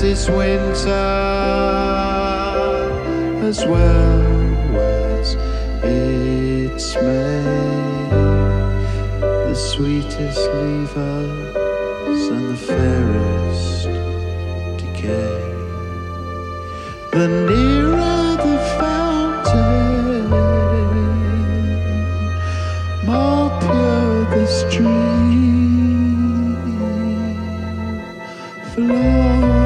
us this winter as well as its May. The sweetest leave and the fairest decay. The nearer the fountain, more pure the stream flow.